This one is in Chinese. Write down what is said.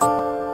啊。